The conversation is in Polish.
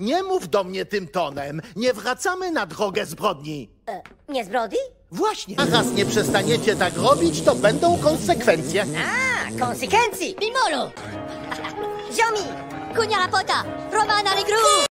Nie mów do mnie tym tonem. Nie wracamy na drogę zbrodni. E, nie zbrodni? Właśnie. A raz nie przestaniecie tak robić, to będą konsekwencje. A, konsekwencji! Mimolu! Ziomi! Kunia la pota! Romana le gru!